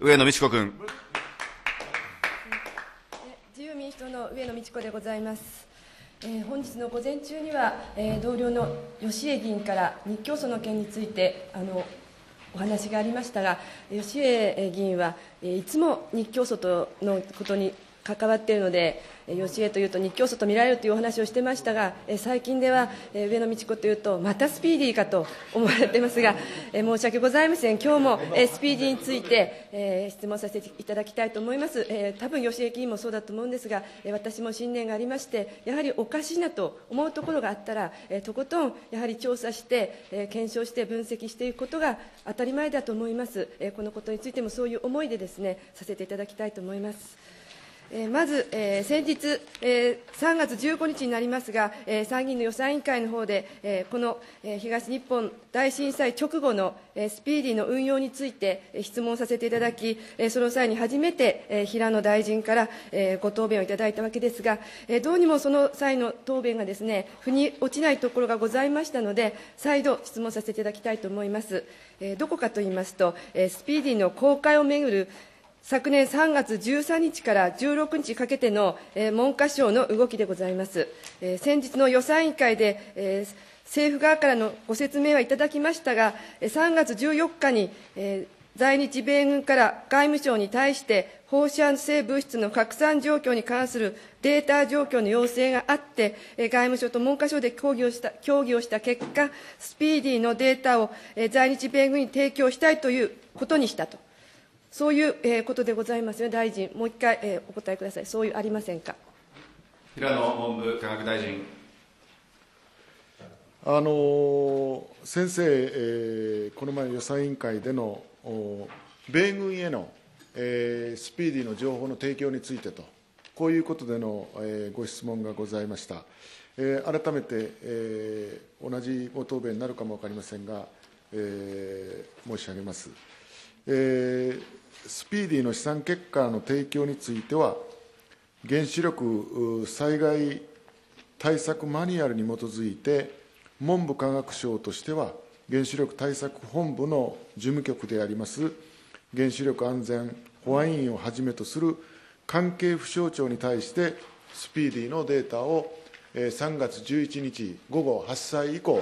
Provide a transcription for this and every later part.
上野美智子君。自由民主党の上野美智子でございます。えー本日の午前中には、えー同僚の吉江議員から日教組の件についてあのお話がありましたが、吉江議員は、えーいつも日教組とのことに関わっているので、吉江というと日教組と見られるというお話をしてましたが、最近では、上野美智子というと、またスピーディーかと思われていますが、申し訳ございません、今日も、スピーディーについて、質問させていただきたいと思います。え多分吉江議員もそうだと思うんですが、私も信念がありまして、やはりおかしいなと思うところがあったら、とことんやはり調査して、検証して分析していくことが当たり前だと思います。このことについてもそういう思いでですね、させていただきたいと思います。まず、えー先日、えー3月15日になりますが、えー参議院の予算委員会の方で、えーこの、えー東日本大震災直後の、えースピーディーの運用について、えー質問させていただき、えーその際に初めて、えー平野大臣から、えーご答弁をいただいたわけですが、えーどうにもその際の答弁がですね、腑に落ちないところがございましたので、再度質問させていただきたいと思います。えーどこかと言いますと、えースピーディーの公開をめぐる昨年3月13日から16日かけての、え文科省の動きでございます。え先日の予算委員会で、え政府側からのご説明はいただきましたが、3月14日に、え在日米軍から外務省に対して、放射性物質の拡散状況に関するデータ状況の要請があって、外務省と文科省で協議をした協議をした結果、スピーディーのデータを、在日米軍に提供したいということにしたと。そういう、えーことでございますよ、大臣、もう一回、えーお答えください、そういうありませんか？平野文部科学大臣。あの先生、えーこの前の予算委員会でのお米軍への、えースピーディーの情報の提供についてと、こういうことでの、えーご質問がございました。えー改めて、えー同じご答弁になるかも分かりませんが、えー申し上げます。えースピーディーの試算結果の提供については、原子力災害対策マニュアルに基づいて、文部科学省としては、原子力対策本部の事務局であります、原子力安全保安院をはじめとする関係府省庁に対して、スピーディーのデータを3月11日午後8歳以降、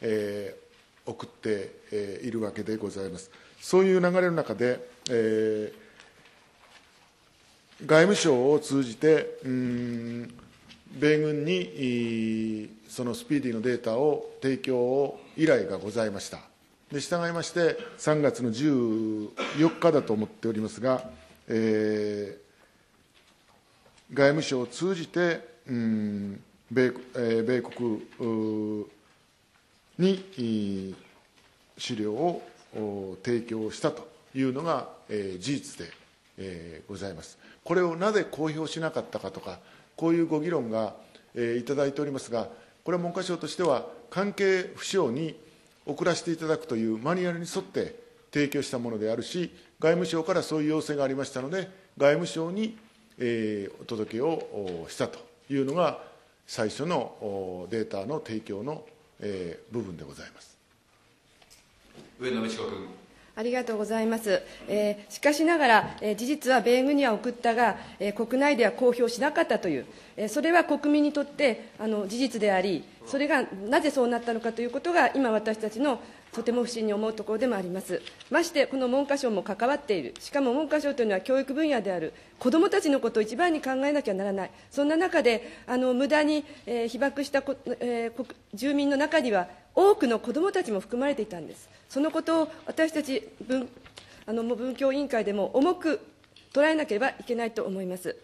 えー送っているわけでございます。そういう流れの中で、えー外務省を通じて、うん米軍にそのスピーディーのデータを提供を依頼がございました。で従いまして、3月の14日だと思っておりますが、えー外務省を通じて、うん米えー米国に資料を提供したというのが、えー事実で、えーございます。これをなぜ公表しなかったかとか、こういうご議論が、えーいただいておりますが、これは文科省としては、関係府省に送らせていただくというマニュアルに沿って提供したものであるし、外務省からそういう要請がありましたので、外務省に、えーお届けをしたというのが、最初のデータの提供の、えー部分でございます。上野美智子君。ありがとうございます。えーしかしながら、えー事実は米軍には送ったが、えー国内では公表しなかったという、えーそれは国民にとってあの事実であり、それがなぜそうなったのかということが、今、私たちのとても不審に思うところでもあります。まして、この文科省も関わっている、しかも文科省というのは教育分野である、子どもたちのことを一番に考えなきゃならない、そんな中で、あの無駄に、えー被爆したこ、えー住民の中には、多くの子どもたちも含まれていたんです。そのことを私たち文あの文教委員会でも重く捉えなければいけないと思います。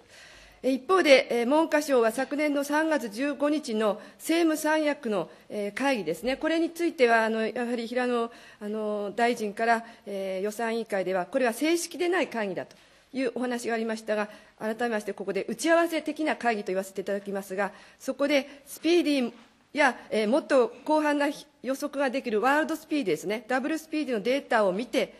一方で、文科省は昨年の3月15日の政務三役の、会議ですね、これについては、あのやはり平野あの大臣から、え予算委員会では、これは正式でない会議だというお話がありましたが、改めましてここで打ち合わせ的な会議と言わせていただきますが、そこでスピーディーや、えもっと広範な予測ができるワールドスピードですね、ダブルスピードのデータを見て、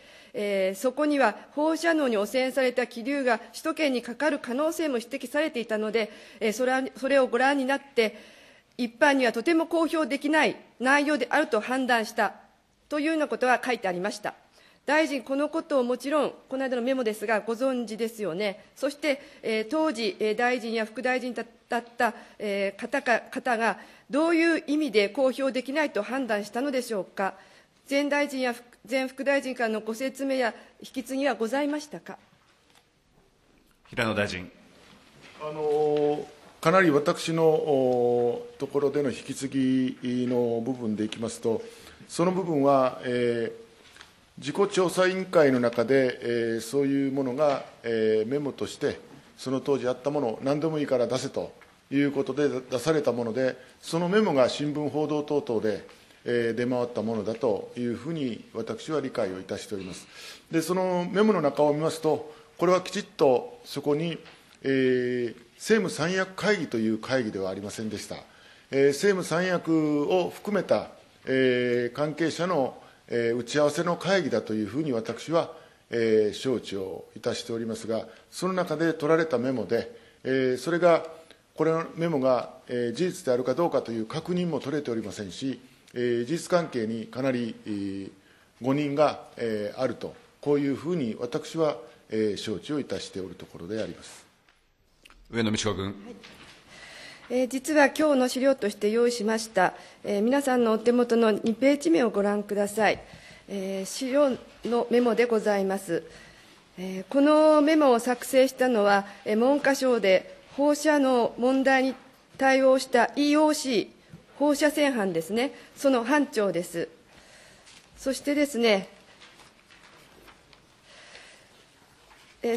そこには放射能に汚染された気流が首都圏にかかる可能性も指摘されていたので、えそれはそれをご覧になって、一般にはとても公表できない内容であると判断したというようなことは書いてありました。大臣、このことをもちろん、この間のメモですが、ご存知ですよね、そして、え、当時、え、大臣や副大臣だった、え、方か方が、どういう意味で公表できないと判断したのでしょうか、前大臣や前副大臣からのご説明や引き継ぎはございましたか？平野大臣。あのかなり私のところでの引き継ぎの部分でいきますと、その部分は、えー自己調査委員会の中で、えー、そういうものが、えー、メモとして、その当時あったものを何でもいいから出せということで出されたもので、そのメモが新聞報道等々で、えー、出回ったものだというふうに私は理解をいたしております。で、そのメモの中を見ますと、これはきちっとそこに、えー、政務三役会議という会議ではありませんでした。えー、政務三役を含めた、えー、関係者のえー、打ち合わせの会議だというふうに私は、えー、承知をいたしておりますが、その中で取られたメモで、えー、それが、これのメモが、えー、事実であるかどうかという確認も取れておりませんし、事実関係にかなり、えー、誤認が、えー、あると、こういうふうに私は、えー、承知をいたしておるところであります。上野美智子君。はい。えー、実は今日の資料として用意しました、えー、皆さんのお手元の2ページ目をご覧ください、えー、資料のメモでございます、えー、このメモを作成したのは、えー、文科省で放射能問題に対応した EOC 放射線班ですね。その班長です。そしてですね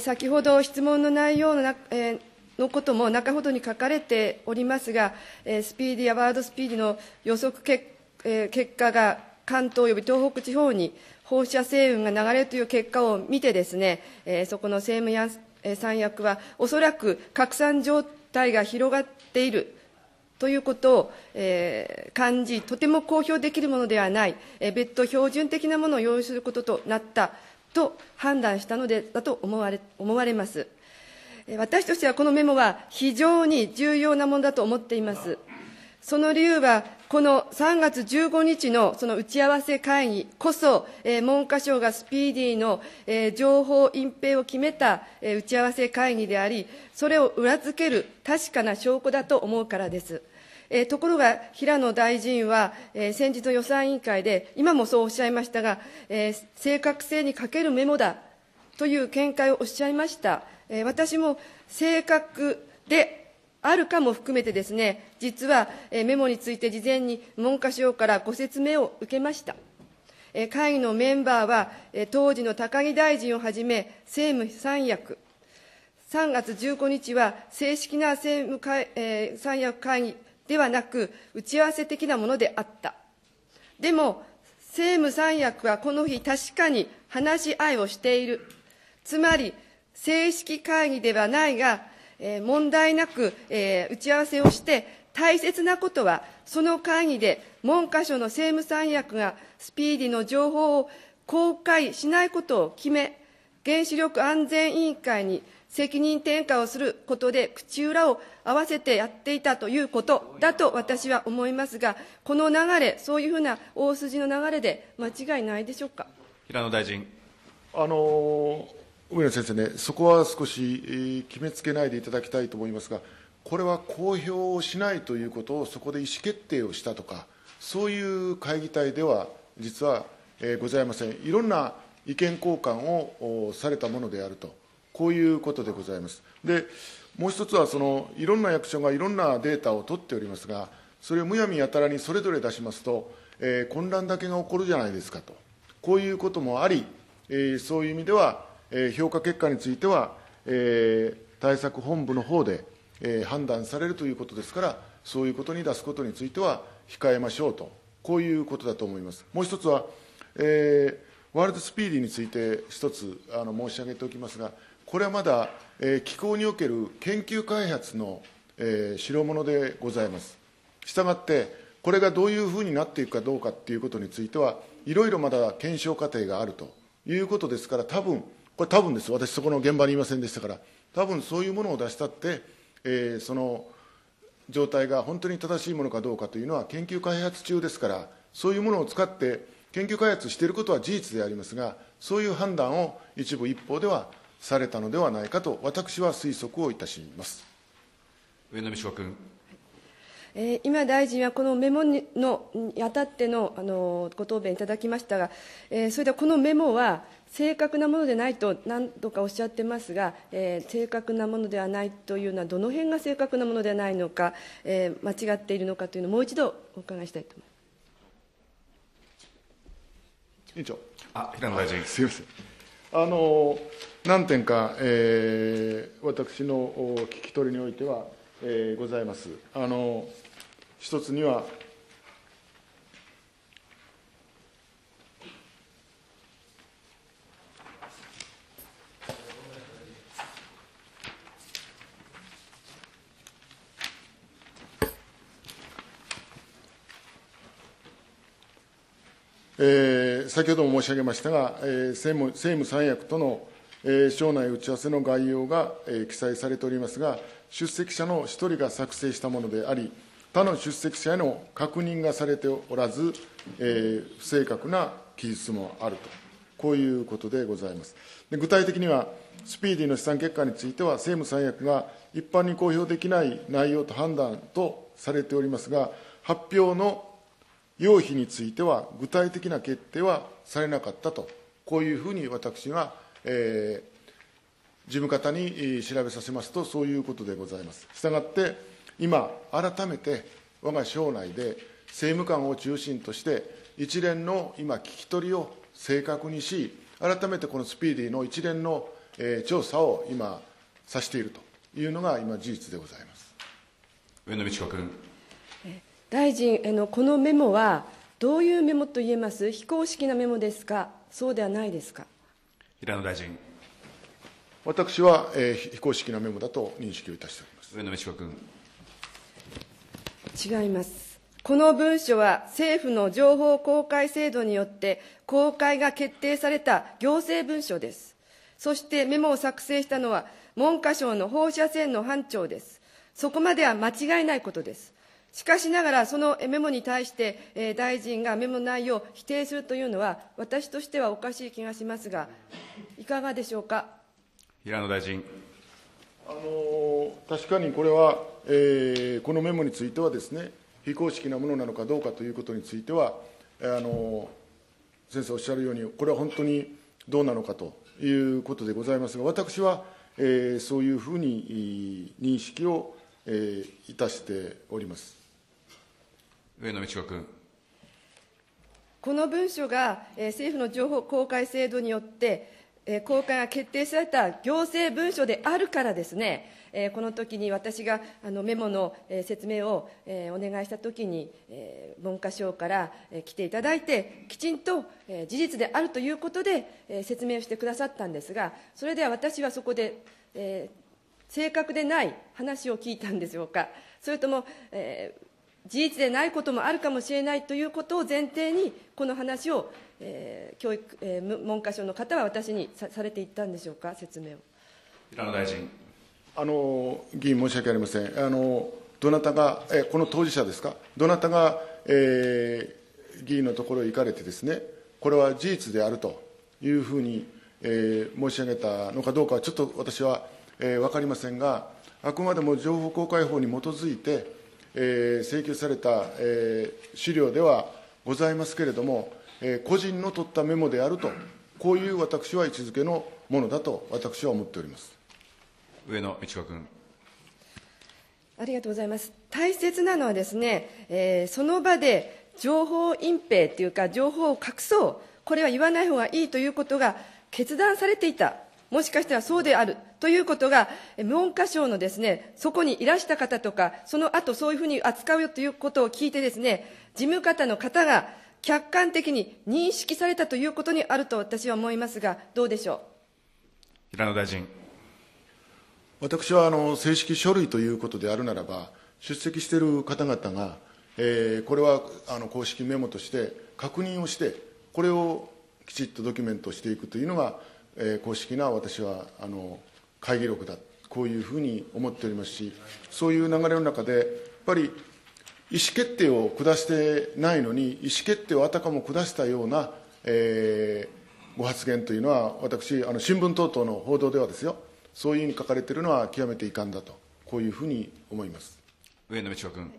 先ほど質問の内容のな、えー、のことも中ほどに書かれておりますが、えー、スピーディーやワードスピーディーの予測結,、えー、結果が関東及び東北地方に放射性雲が流れるという結果を見てですね、えー、そこの政務や、えー、三役はおそらく拡散状態が広がっているということを、えー、感じ、とても公表できるものではない、えー、別途標準的なものを用意することとなったと判断したのでだと思われ思われます。私としてはこのメモは非常に重要なものだと思っています。その理由は、この3月15日のその打ち合わせ会議こそ、えー、文科省がスピーディーの、えー、情報隠蔽を決めた、えー、打ち合わせ会議であり、それを裏付ける確かな証拠だと思うからです。えー、ところが、平野大臣は、えー、先日の予算委員会で、今もそうおっしゃいましたが、えー、正確性に欠けるメモだという見解をおっしゃいました。え私も正確であるかも含めてですね、実はメモについて事前に文科省からご説明を受けました。会議のメンバーは、当時の高木大臣をはじめ、政務三役、3月15日は正式な政務会、えー、三役会議ではなく、打ち合わせ的なものであった。でも、政務三役はこの日、確かに話し合いをしている。つまり、正式会議ではないが、えー、問題なく、えー、打ち合わせをして、大切なことは、その会議で文科省の政務三役がスピーディーの情報を公開しないことを決め、原子力安全委員会に責任転嫁をすることで口裏を合わせてやっていたということだと私は思いますが、この流れ、そういうふうな大筋の流れで間違いないでしょうか？平野大臣。あの上野先生ね、そこは少し決めつけないでいただきたいと思いますが、これは公表をしないということをそこで意思決定をしたとか、そういう会議体では実は、えー、ございません。いろんな意見交換をされたものであると、こういうことでございます。で、もう一つはその、いろんな役所がいろんなデータを取っておりますが、それをむやみやたらにそれぞれ出しますと、えー、混乱だけが起こるじゃないですかと、こういうこともあり、えー、そういう意味では、評価結果については、対策本部の方で、判断されるということですから、そういうことに出すことについては控えましょうと、こういうことだと思います。もう一つは、えー、ワールドスピーディーについて一つあの申し上げておきますが、これはまだ、えー、気候における研究開発の、えー、代物でございます。したがって、これがどういうふうになっていくかどうかということについては、いろいろまだ検証過程があるということですから、多分これ多分です、私そこの現場にいませんでしたから、多分そういうものを出したって、えー、その状態が本当に正しいものかどうかというのは研究開発中ですから、そういうものを使って、研究開発していることは事実でありますが、そういう判断を一部一方ではされたのではないかと、私は推測をいたします。上野美智子君。えー今、大臣はこのメモにのにあたってのあのご答弁いただきましたが、えーそれではこのメモは、正確なものでないと何度かおっしゃってますが、えー正確なものではないというのは、どの辺が正確なものではないのか、えー間違っているのかというのをもう一度お伺いしたいと思います。委員長。あ、平野大臣。すみません。あの何点か、えー私のお聞き取りにおいては、えーございます。あの一つには、えー先ほども申し上げましたが、えー政務政務三役との、えー省内打ち合わせの概要が、えー記載されておりますが、出席者の1人が作成したものであり、他の出席者への確認がされておらず、えー不正確な記述もあると、こういうことでございます。で具体的には、スピーディーの試算結果については、政務三役が一般に公表できない内容と判断とされておりますが、発表の要否については、具体的な決定はされなかったと、こういうふうに私が、えー事務方に調べさせますと、そういうことでございます。したがって、今、改めて我が省内で政務官を中心として、一連の今、聞き取りを正確にし、改めてこのスピーディーの一連の、えー調査を今、さしているというのが今、事実でございます。上野美智子君。大臣、あのこのメモは、どういうメモと言えます、非公式なメモですか、そうではないですか？平野大臣。私は、えー非非公式なメモだと認識をいたしております。上野美智子君。違います。この文書は政府の情報公開制度によって公開が決定された行政文書です。そしてメモを作成したのは文科省の放射線の班長です。そこまでは間違いないことです。しかしながら、そのメモに対して、えー大臣がメモ内容を否定するというのは、私としてはおかしい気がしますが、いかがでしょうか？平野大臣。あの確かにこれは、えーこのメモについてはですね、非公式なものなのかどうかということについては、えーあの先生おっしゃるように、これは本当にどうなのかということでございますが、私は、えーそういうふうにい認識を、えーいたしております。上野美智子君。この文書が、え政府の情報公開制度によって、え公開が決定された行政文書であるからですね、えこの時に私があのメモの、え説明を、えお願いしたときに、え文科省から、え来ていただいて、きちんと、え事実であるということで、え説明をしてくださったんですが、それでは私はそこで、え正確でない話を聞いたんでしょうか、それとも、えー事実でないこともあるかもしれないということを前提に、この話を、えー教育、えーむ文科省の方は私にさされていったんでしょうか、説明を。平野大臣。あの議員、申し訳ありません、あのどなたが、えこの当事者ですか、どなたが、えー議員のところへ行かれてですね、これは事実であるというふうに、えー申し上げたのかどうかは、ちょっと私は、えー分かりませんが、あくまでも情報公開法に基づいて、えー請求された、えー資料ではございますけれども、えー個人の取ったメモであると、こういう私は位置づけのものだと、私は思っております。上野美智子君。ありがとうございます。大切なのはですね、えーその場で情報隠蔽というか、情報を隠そう、これは言わない方がいいということが決断されていた、もしかしたらそうであるということが、えー文科省のですね、そこにいらした方とか、その後そういうふうに扱うよということを聞いてですね、事務方の方が客観的に認識されたということにあると私は思いますが、どうでしょ平野大臣。私はあの正式書類ということであるならば、出席している方々が、えーこれはあの公式メモとして確認をして、これをきちっとドキュメントしていくというのが、えー公式な私はあの会議録だ、こういうふうに思っておりますし、そういう流れの中で、やっぱり意思決定を下してないのに、意思決定をあたかも下したような、えー、ご発言というのは、私、あの新聞等々の報道ではですよ、そういうふうに書かれているのは極めて遺憾だと、こういうふうに思います上野道子君。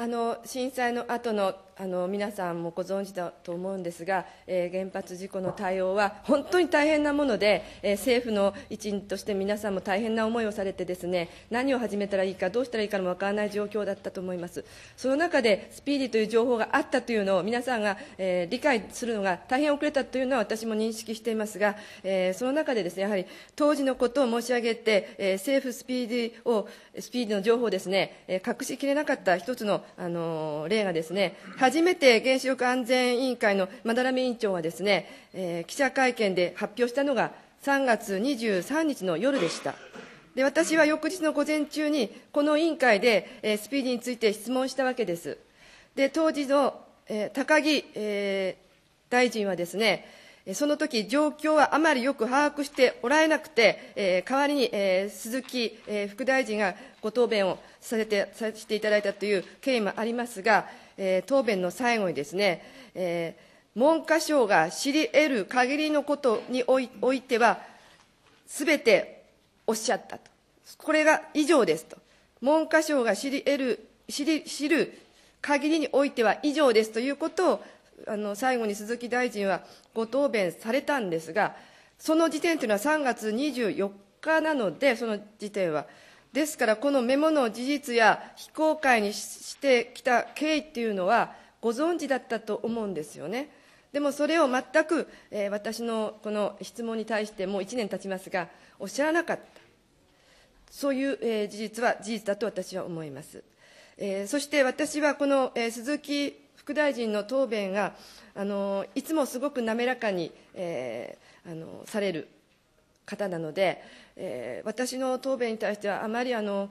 あの震災の後のあの皆さんもご存知だと思うんですが、えー、原発事故の対応は本当に大変なもので、えー、政府の一員として皆さんも大変な思いをされてですね何を始めたらいいかどうしたらいいかもわからない状況だったと思います。その中でスピーディーという情報があったというのを皆さんが、えー、理解するのが大変遅れたというのは私も認識していますが、えその中でですねやはり当時のことを申し上げて、え政府スピーディーをスピーディーの情報をですね、え隠しきれなかった一つの、あの例がですね初めて原子力安全委員会の斑目委員長はですね、えー、記者会見で発表したのが3月23日の夜でした。で私は翌日の午前中にこの委員会で、えー、スピーディーについて質問したわけです。で当時の、えー、高木、えー、大臣はですね、その時状況はあまりよく把握しておられなくて、えー、代わりに、えー、鈴木、副大臣がご答弁をさせてさせていただいたという経緯もありますが、えー、答弁の最後にですね、えー、文科省が知り得る限りのことにおいおいては、すべておっしゃったと。これが以上ですと。文科省が知り得る、知り、知る限りにおいては以上ですということをあの最後に鈴木大臣はご答弁されたんですが、その時点というのは3月24日なので、その時点は。ですから、このメモの事実や非公開にしてきた経緯っていうのは、ご存知だったと思うんですよね。でもそれを全く、えー、私のこの質問に対してもう1年経ちますが、おっしゃらなかった。そういう、えー、事実は事実だと私は思います。えー、そして私はこの、えー、鈴木副大臣の答弁があのいつもすごく滑らかに、えー、あのされる方なので、えー、私の答弁に対してはあまりあの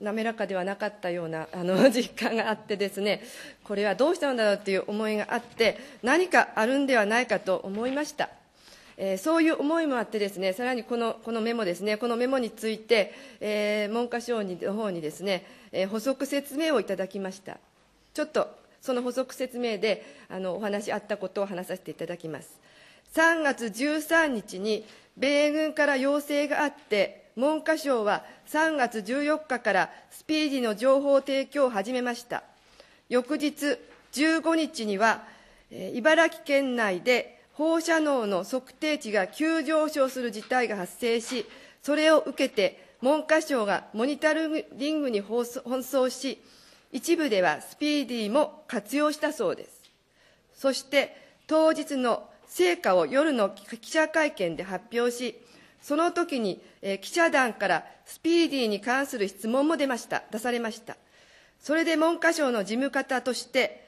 滑らかではなかったようなあの 実感があってですねこれはどうしたんだろうという思いがあって何かあるんではないかと思いました。えー、そういう思いもあってですね、さらにこのこのメモですね、このメモについて、えー、文科省の方にですね、えー、補足説明をいただきました。ちょっとその補足説明であのお話あったことを話させていただきます。3月13日に米軍から要請があって、文科省は3月14日からスピーディの情報提供を始めました。翌日15日には、茨城県内で放射能の測定値が急上昇する事態が発生し、それを受けて文科省がモニタリングに奔走し、一部ではスピーディーも活用したそうです。そして当日の成果を夜の記者会見で発表し、その時に、え記者団からスピーディーに関する質問も出ました、出されました。それで文科省の事務方として、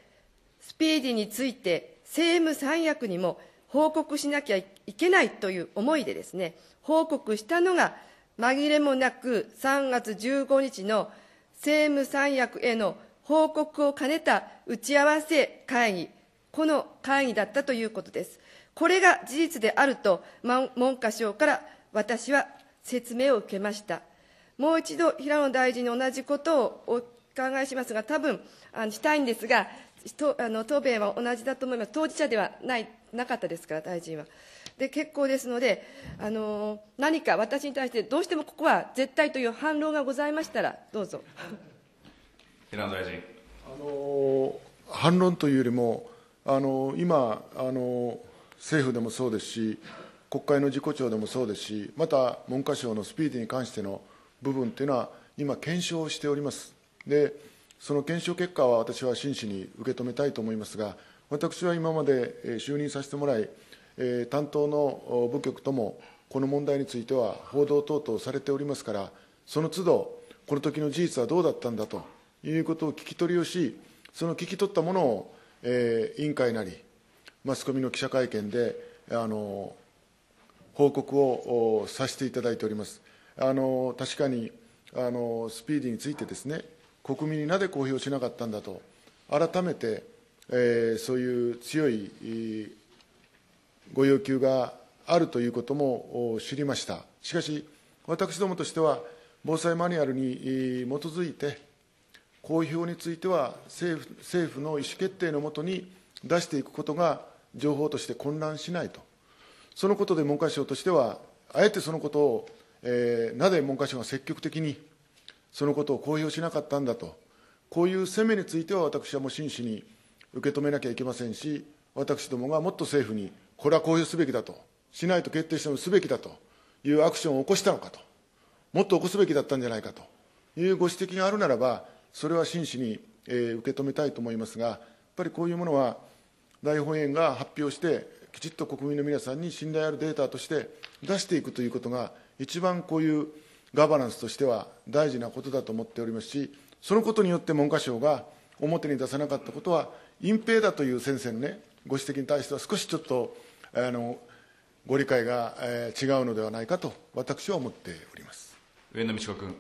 スピーディーについて政務三役にも報告しなきゃいけないという思いでですね、報告したのが紛れもなく3月15日の政務三役への報告を兼ねた打ち合わせ会議、この会議だったということです。これが事実であると、文科省から私は説明を受けました。もう一度、平野大臣に同じことをお伺いしますが、多分あのしたいんですが、とあの答弁は同じだと思います、当事者ではないなかったですから、大臣は。で結構ですので、あの何か私に対してどうしてもここは絶対という反論がございましたら、どうぞ。平野大臣。あの反論というよりも、あの今あの、政府でもそうですし、国会の事故調でもそうですし、また文科省のスピーディーに関しての部分というのは、今、検証をしております。でその検証結果は私は真摯に受け止めたいと思いますが、私は今まで就任させてもらい、えー、担当の部局ともこの問題については報道等々されておりますから、その都度、この時の事実はどうだったんだということを聞き取りをし、その聞き取ったものを、えー、委員会なり、マスコミの記者会見で、あの報告をさせていただいております。あの確かにあのスピーディーについてですね、国民になぜ公表しなかったんだと、改めて、えー、そういう強いご要求があるということも知りました。しかし、私どもとしては、防災マニュアルに基づいて、公表については政府政府の意思決定のもとに出していくことが情報として混乱しないと、そのことで文科省としては、あえてそのことを、えー、なぜ文科省が積極的にそのことを公表しなかったんだと、こういう責めについては私はもう真摯に受け止めなきゃいけませんし、私どもがもっと政府に、これは公表すべきだと、しないと決定してもすべきだと。いうアクションを起こしたのかと、もっと起こすべきだったんじゃないかと。いうご指摘があるならば、それは真摯に、えー、受け止めたいと思いますが、やっぱりこういうものは、大本営が発表して、きちっと国民の皆さんに信頼あるデータとして出していくということが、一番こういうガバナンスとしては大事なことだと思っておりますし、そのことによって文科省が表に出さなかったことは、隠蔽だという先生のね、ご指摘に対しては少しちょっと、あのご理解が、えー、違うのではないかと、私は思っております。上野美智子君。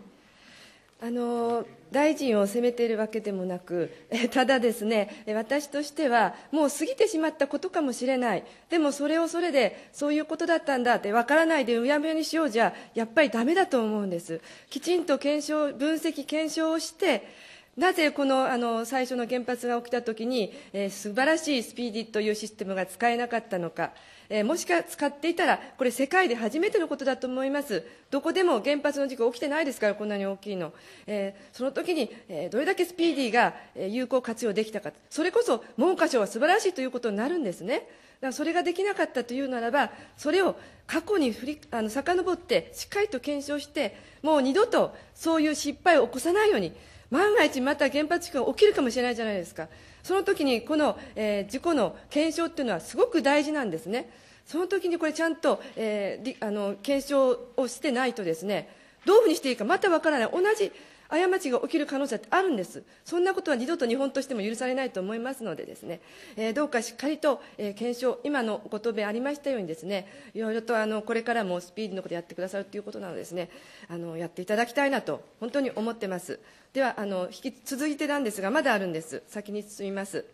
あの大臣を責めているわけでもなく、ただですね、私としては、もう過ぎてしまったことかもしれない、でもそれをそれで、そういうことだったんだって、分からないでうやむやにしようじゃ、やっぱりだめだと思うんです、きちんと検証分析、検証をして、なぜこのあの最初の原発が起きたときに、えー、素晴らしいスピーディというシステムが使えなかったのか、えー、もしか使っていたら、これ、世界で初めてのことだと思います、どこでも原発の事故起きてないですから、こんなに大きいの、えー、その時に、えー、どれだけスピーディーが有効活用できたか、それこそ文科省は素晴らしいということになるんですね。だそれができなかったというならば、それを過去に振りあの遡って、しっかりと検証して、もう二度とそういう失敗を起こさないように。万が一また原発事故が起きるかもしれないじゃないですか。その時にこの、えー、事故の検証っていうのはすごく大事なんですね。その時にこれちゃんと、えー、あの検証をしてないとですね、どういうふうにしていいかまたわからない。同じ過ちが起きる可能性ってあるんです。そんなことは二度と日本としても許されないと思いますのでですね、えー、どうかしっかりと、えー、検証、今のご答弁ありましたようにですね、いろいろとあのこれからもスピーディーのことやってくださるということなのでですね、あのやっていただきたいなと本当に思ってます。ではあの引き続いてなんですがまだあるんです。先に進みます。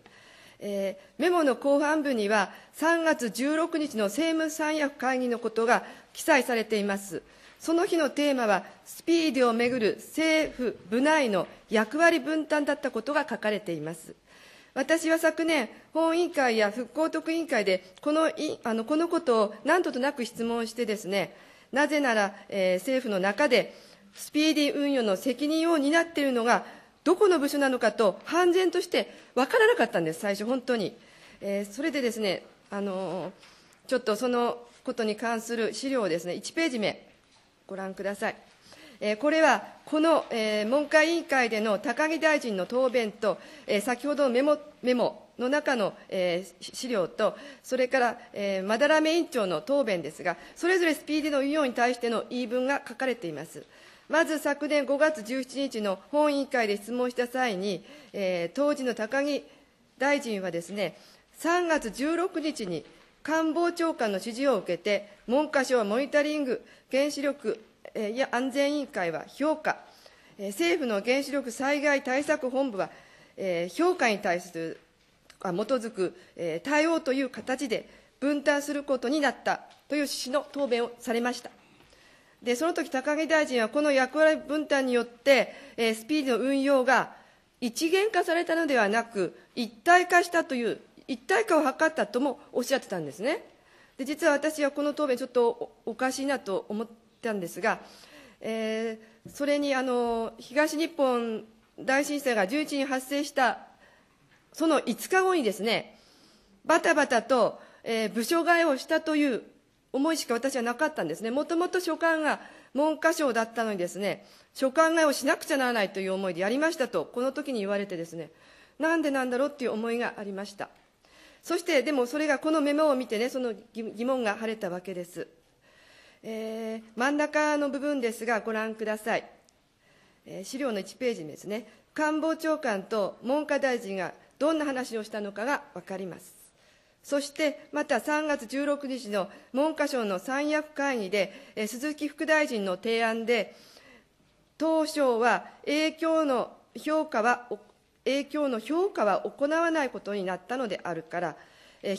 えー、メモの後半部には3月16日の政務三役会議のことが記載されています。その日のテーマは、スピーディをめぐる政府、部内の役割分担だったことが書かれています。私は昨年、本委員会や復興特委員会でこのいあのこのことを何度となく質問してですね、なぜなら、えー、政府の中でスピーディー運用の責任を担っているのがどこの部署なのかと、判然として分からなかったんです、最初、本当に。えー、それでですね、あのー、ちょっとそのことに関する資料をですね、1ページ目、ご覧ください。えこれは、この、え文科委員会での高木大臣の答弁と、え先ほどのメモメモの中の、え資料と、それから、えまだらめ委員長の答弁ですが、それぞれスピーディの運用に対しての言い分が書かれています。まず昨年5月17日の本委員会で質問した際に、え当時の高木大臣はですね、3月16日に官房長官の指示を受けて、文科省はモニタリング原子力や安全委員会は評価、政府の原子力災害対策本部は、評価に対する基づく対応という形で分担することになったという趣旨の答弁をされました。で、その時高木大臣はこの役割分担によって、スピードの運用が一元化されたのではなく、一体化したという一体化を図ったともおっしゃってたんですね。で実は私はこの答弁、ちょっとおかしいなと思ったんですが、えー、それにあの東日本大震災が11日に発生した、その5日後にですね、バタバタと、えー、部署替えをしたという思いしか私はなかったんですね。もともと所管が文科省だったのにですね、所管替えをしなくちゃならないという思いでやりましたと、この時に言われてですね、なんでなんだろうっていう思いがありました。そしてでもそれがこのメモを見てねその疑問が晴れたわけです、えー、真ん中の部分ですがご覧ください、えー、資料の1ページ目ですね。官房長官と文科大臣がどんな話をしたのかが分かります。そしてまた3月16日の文科省の三役会議で、鈴木副大臣の提案で当省は影響の評価は影響の評価は行わないことになったのであるから、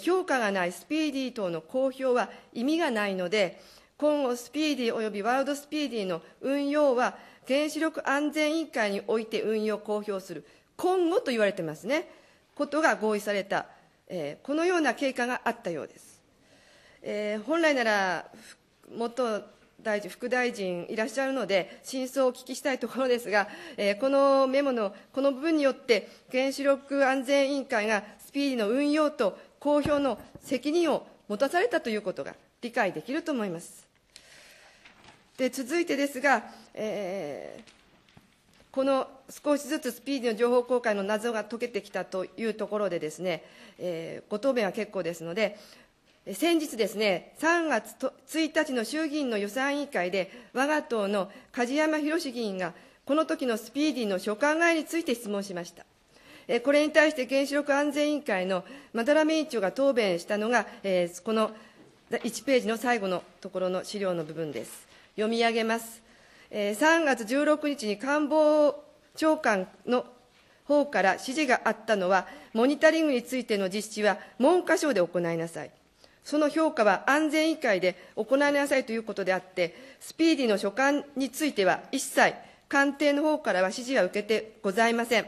評価がないスピーディー等の公表は意味がないので、今後、スピーディー及びワールドスピーディーの運用は、原子力安全委員会において運用公表する、今後と言われてますね、ことが合意された、えーこのような経過があったようです。えー本来なら、元大臣、副大臣いらっしゃるので、真相をお聞きしたいところですが、えーこのメモのこの部分によって、原子力安全委員会がスピーディーの運用と公表の責任を持たされたということが理解できると思います。で続いてですが、えーこの少しずつスピーディーの情報公開の謎が解けてきたというところでですね、えーご答弁は結構ですので、先日ですね、3月と1日の衆議院の予算委員会で、我が党の梶山博議員が、この時のスピーディーの所管外について質問しました。これに対して原子力安全委員会のまだらめ委員長が答弁したのが、この1ページの最後のところの資料の部分です。読み上げます。3月16日に官房長官の方から指示があったのは、モニタリングについての実施は文科省で行いなさい。その評価は安全委員会で行いなさいということであって、スピーディーの所管については一切、官邸の方からは指示は受けてございません。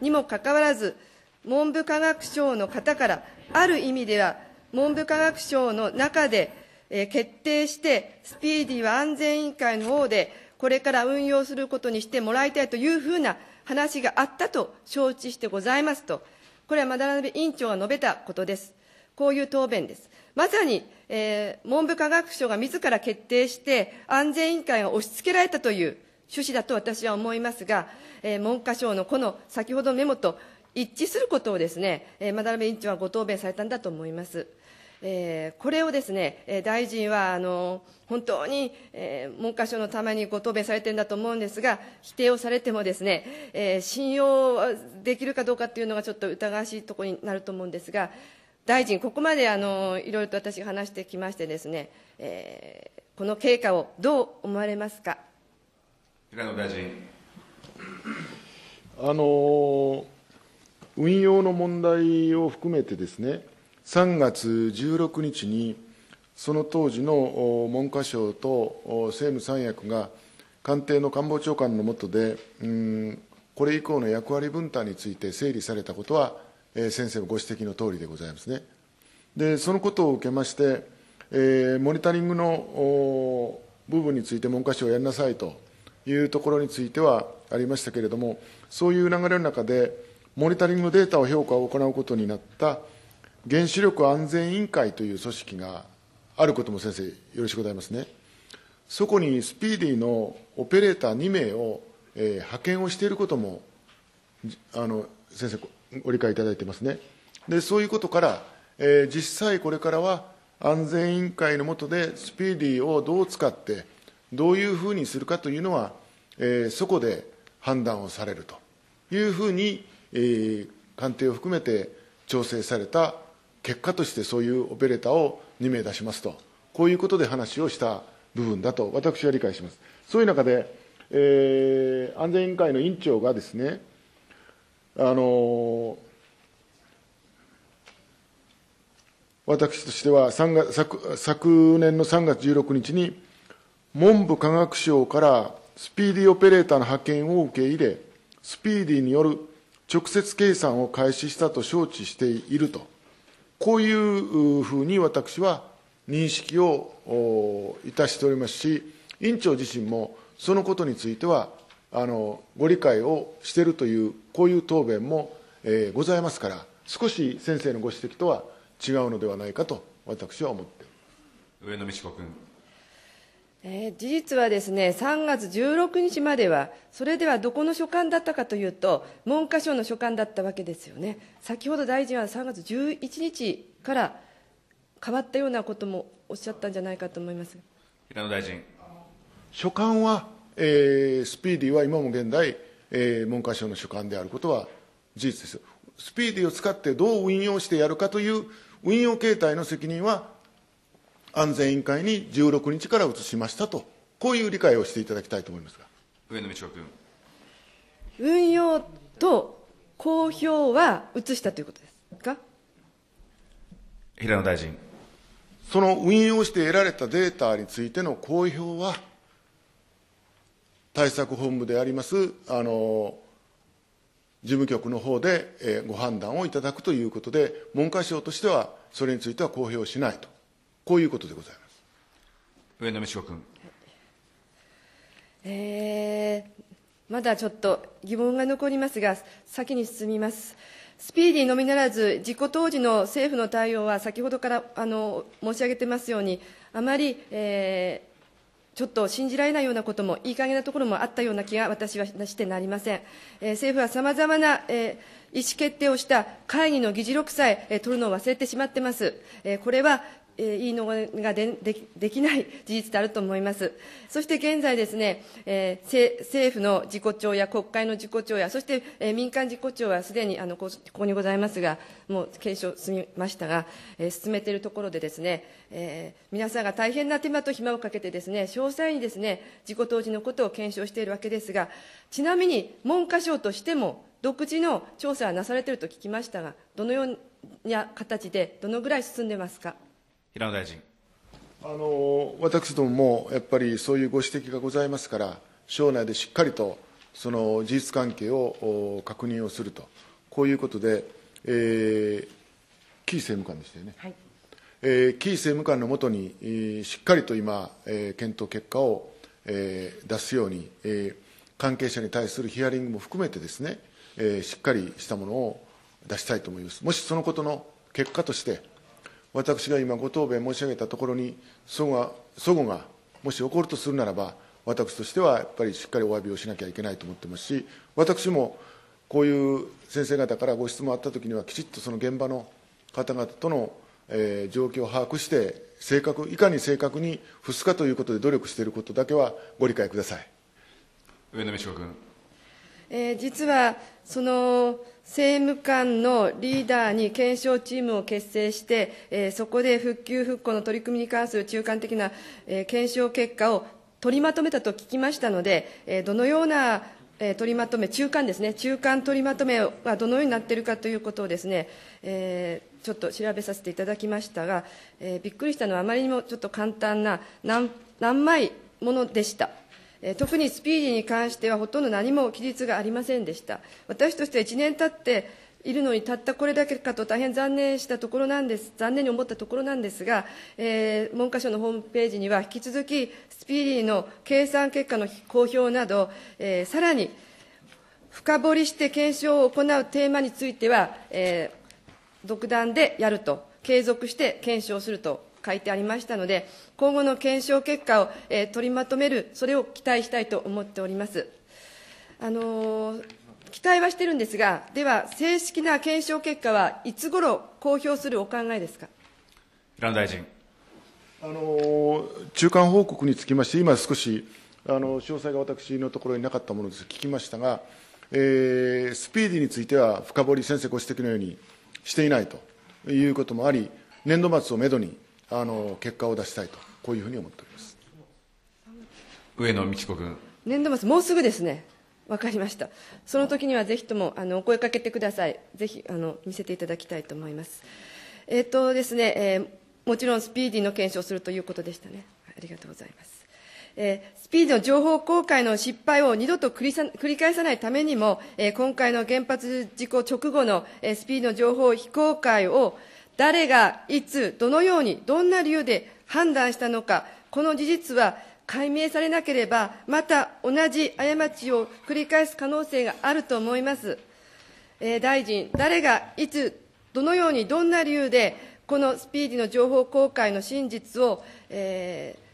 にもかかわらず、文部科学省の方から、ある意味では、文部科学省の中で、えー決定して、スピーディーは安全委員会の方で、これから運用することにしてもらいたいというふうな話があったと承知してございますと、これは渡辺委員長が述べたことです。こういう答弁です。まさに、えー文部科学省が自ら決定して、安全委員会が押し付けられたという趣旨だと私は思いますが、えー文科省のこの先ほどメモと一致することをですね、えー、渡辺委員長はご答弁されたんだと思います。えーこれをですね、えー大臣はあの本当に、えー文科省のためにご答弁されてるんだと思うんですが、否定をされてもですね、えー信用できるかどうかっていうのがちょっと疑わしいところになると思うんですが、大臣、ここまであのいろいろと私が話してきましてですね、えーこの経過をどう思われますか？平野大臣。あの運用の問題を含めてですね、3月16日に、その当時のお文科省とお政務三役が官邸の官房長官の下で、うんこれ以降の役割分担について整理されたことは、え先生のご指摘の通りでございますね。で、そのことを受けまして、えーモニタリングの部分について文科省をやりなさいというところについてはありましたけれども、そういう流れの中で、モニタリングデータを評価を行うことになった原子力安全委員会という組織があることも先生、よろしくございますね。そこにスピーディーのオペレーター2名を、えー派遣をしていることも、あの先生、ご理解いただいてますね。で、そういうことから、えー実際これからは安全委員会の下でスピーディーをどう使って、どういうふうにするかというのは、えーそこで判断をされるというふうに、えー官邸を含めて調整された結果としてそういうオペレーターを2名出しますと、こういうことで話をした部分だと私は理解します。そういう中で、えー安全委員会の委員長がですね、あの私としては月昨昨年の3月16日に、文部科学省からスピーディーオペレーターの派遣を受け入れ、スピーディーによる直接計算を開始したと承知していると、こういうふうに私は認識をいたしておりますし、委員長自身もそのことについては、あのご理解をしているという、こういう答弁も、えーございますから、少し先生のご指摘とは違うのではないかと、私は思って上野美智子君。えー事実はですね、3月16日までは、それではどこの所管だったかというと、文科省の所管だったわけですよね。先ほど大臣は3月11日から変わったようなこともおっしゃったんじゃないかと思います。平野大臣。所管は、えースピーディーは今も現在、えー文科省の所管であることは事実です。スピーディーを使ってどう運用してやるかという運用形態の責任は安全委員会に16日から移しましたと、こういう理解をしていただきたいと思いますが。上野美智子君。運用と公表は移したということですか？平野大臣。その運用して得られたデータについての公表は、対策本部でありますあの事務局の方で、えーご判断をいただくということで、文科省としては、それについては公表しないと、こういうことでございます。上野美智子君。えーまだちょっと疑問が残りますが、先に進みます。スピーディーのみならず、事故当時の政府の対応は、先ほどからあの申し上げてますように、あまり、えーちょっと信じられないようなことも、いい加減なところもあったような気が私はしてなりません。えー政府はさまざまな、えー意思決定をした会議の議事録さええー取るのを忘れてしまってます。えーこれはえーいいのがでできない事実であると思います。そして現在ですね、えー政府の事故調や国会の事故調や、そして、えー民間事故調はすでにあのここにございますが、もう検証済みましたが、えー進めているところでですね、えー皆さんが大変な手間と暇をかけてですね、詳細にですね、事故当時のことを検証しているわけですが、ちなみに文科省としても、独自の調査はなされていると聞きましたが、どのような形で、どのぐらい進んでますか？平野大臣。あの私どももやっぱりそういうご指摘がございますから、省内でしっかりとその事実関係をお確認をすると、こういうことで、えー、キー政務官でしたよね、はいえー、キー政務官のもとに、えーしっかりと今、えー検討結果を、えー出すように、えー関係者に対するヒアリングも含めてですね、えーしっかりしたものを出したいと思います。もしそのことの結果として、私が今ご答弁申し上げたところに、そごが、そごがもし起こるとするならば、私としてはやっぱりしっかりお詫びをしなきゃいけないと思ってますし、私もこういう先生方からご質問あったときには、きちっとその現場の方々との、えー状況を把握して、正確、いかに正確に付すかということで努力していることだけはご理解ください。上野美智子君。え実はその政務官のリーダーに検証チームを結成して、えそこで復旧・復興の取り組みに関する中間的な、え検証結果を取りまとめたと聞きましたので、えどのような、え取りまとめ、中間ですね、中間取りまとめがどのようになっているかということをですね、えーちょっと調べさせていただきましたが、えーびっくりしたのは、あまりにもちょっと簡単な何枚ものでした。特にスピーディーに関してはほとんど何も記述がありませんでした。私としては1年経っているのにたったこれだけかと大変残念したところなんです残念に思ったところなんですが、えー文科省のホームページには引き続きスピーディーの計算結果の公表など、えーさらに深掘りして検証を行うテーマについては、えー独断でやると、継続して検証すると。書いてありましたので、今後の検証結果を、えー取りまとめる、それを期待したいと思っております。あのー期待はしてるんですが、では、正式な検証結果はいつ頃公表するお考えですか？平野大臣。あの中間報告につきまして、今少しあの詳細が私のところになかったものです聞きましたが、えースピーディーについては深掘り、先生ご指摘のようにしていないということもあり、年度末をめどにあの結果を出したいと、こういうふうに思っております。上野美智子君。年度末、もうすぐですね。わかりました。その時にはぜひとも、あの、お声かけてください。ぜひ、あの、見せていただきたいと思います。えっ、とですね、えーもちろんスピーディーの検証をするということでしたね。ありがとうございます。えースピーディーの情報公開の失敗を二度と繰りさ繰り返さないためにも、えー今回の原発事故直後の、えースピーディーの情報非公開を誰がいつどのようにどんな理由で判断したのかこの事実は解明されなければまた同じ過ちを繰り返す可能性があると思います、えー大臣誰がいつどのようにどんな理由でこのスピーディーの情報公開の真実を、えー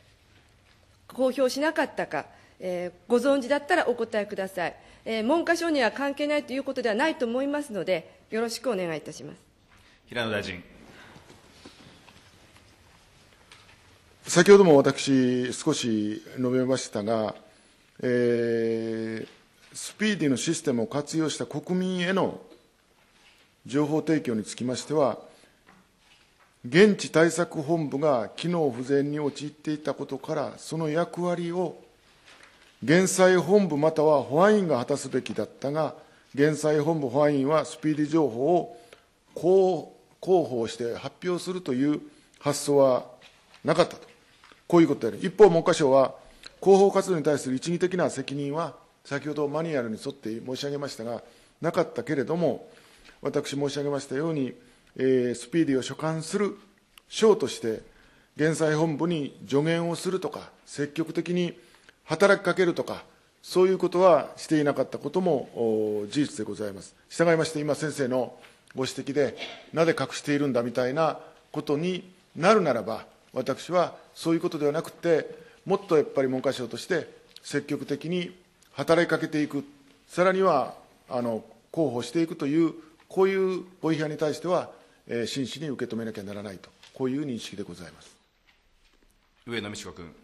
公表しなかったか、えーご存知だったらお答えください、えー文科省には関係ないということではないと思いますのでよろしくお願いいたします。平野大臣。先ほども私、少し述べましたが、えースピーディーのシステムを活用した国民への情報提供につきましては、現地対策本部が機能不全に陥っていたことから、その役割を減災本部または保安院が果たすべきだったが、減災本部保安院はスピーディー情報を広報して発表するという発想はなかったと、こういうことである、一方、文科省は、広報活動に対する一義的な責任は、先ほどマニュアルに沿って申し上げましたが、なかったけれども、私申し上げましたように、えー、スピーディーを所管する省として、減災本部に助言をするとか、積極的に働きかけるとか、そういうことはしていなかったことも事実でございます。従いまして、今、先生のご指摘で、なぜ隠しているんだみたいなことになるならば、私はそういうことではなくて、もっとやっぱり文科省として積極的に働きかけていく、さらにはあの広報していくという、こういうご批判に対しては、えー、真摯に受け止めなきゃならないと、こういう認識でございます上野美智子君。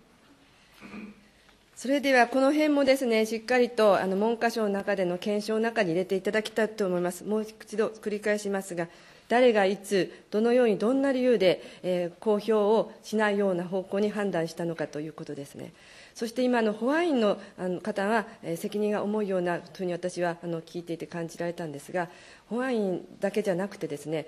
それではこの辺もですねしっかりとあの文科省の中での検証の中に入れていただきたいと思います。もう一度繰り返しますが、誰がいつ、どのように、どんな理由で、えー、公表をしないような方向に判断したのかということですね。そして今の保安員のあの方が、えー、責任が重いようなふうに私はあの聞いていて感じられたんですが、保安員だけじゃなくてですね、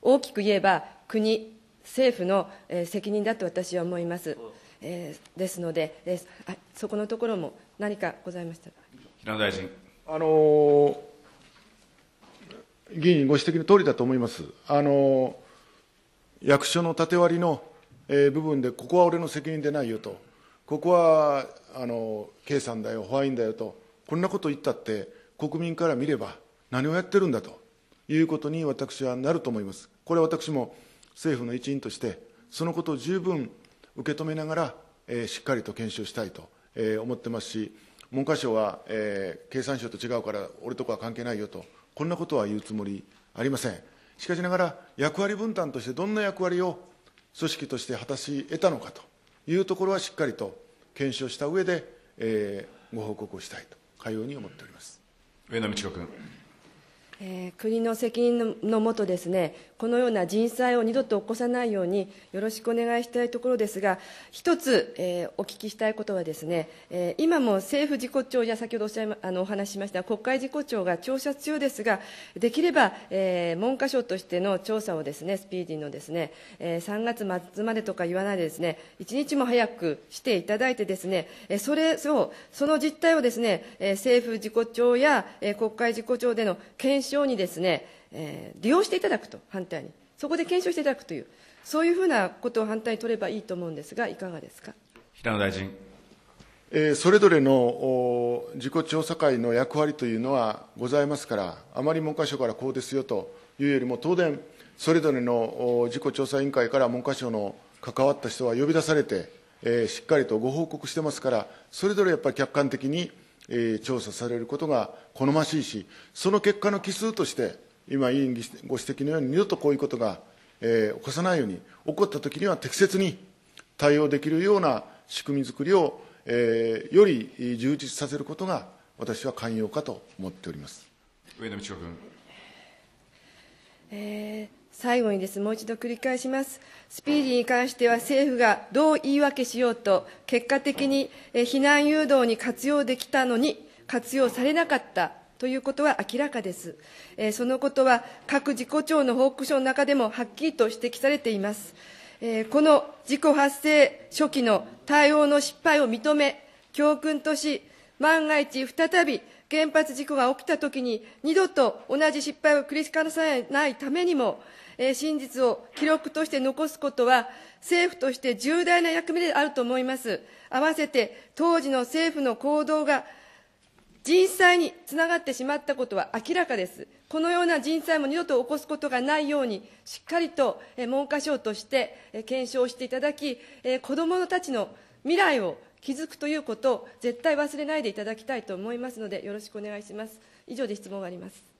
大きく言えば国、政府の、えー、責任だと私は思います。えー、ですので、えー、そこのところも何かございました平野大臣。あのー、議員ご指摘の通りだと思います。あの、役所の縦割りの、えー、部分で、ここは俺の責任でないよと、ここはあの経産だよ、保安員だよと、こんなこと言ったって、国民から見れば、何をやってるんだということに私はなると思います。これは私も政府の一員として、そのことを十分受け止めながら、えー、しっかりと検証したいと、えー、思ってますし、文科省は、えー、経産省と違うから、俺とこは関係ないよと、こんなことは言うつもりありません。しかしながら、役割分担としてどんな役割を組織として果たし得たのかというところはしっかりと検証した上で、えー、ご報告をしたいと、かように思っております上野道子君。えー、国の責任のもとですね、このような人災を二度と起こさないようによろしくお願いしたいところですが、一つ、えー、お聞きしたいことはですね、えー、今も政府事故調や先ほどおっしゃい、ま、あのお話ししました国会事故調が調査中ですが、できれば、えー、文科省としての調査をですね、スピーディーのですね、えー、3月末までとか言わないでですね、一日も早くしていただいてですね、えそれを、その実態をですね、え政府事故調や、え国会事故調での検証にですね、えー、利用していただくと、反対に。そこで検証していただくという、そういうふうなことを反対に取ればいいと思うんですが、いかがですか？平野大臣。えー、それぞれの自己調査会の役割というのはございますから、あまり文科省からこうですよというよりも、当然、それぞれの自己調査委員会から文科省の関わった人は呼び出されて、えー、しっかりとご報告してますから、それぞれやっぱり客観的にえー、調査されることが好ましいし、その結果の奇数として、今、委員ご指摘のように、二度とこういうことが、えー、起こさないように、起こったときには適切に対応できるような仕組み作りを、えー、より充実させることが、私は寛容かと思っております上野道子君。えー最後にです、もう一度繰り返します。スピーディーに関しては政府がどう言い訳しようと、結果的に避難誘導に活用できたのに、活用されなかったということは明らかです。えそのことは各事故調の報告書の中でもはっきりと指摘されています。えこの事故発生初期の対応の失敗を認め、教訓とし、万が一再び原発事故が起きたときに、二度と同じ失敗を繰り返さないためにも、え真実を記録として残すことは、政府として重大な役目であると思います。合わせて、当時の政府の行動が人災につながってしまったことは明らかです。このような人災も二度と起こすことがないように、しっかりと文科省として検証していただき、子どもたちの未来を築くということを絶対忘れないでいただきたいと思いますので、よろしくお願いします。以上で質問があります。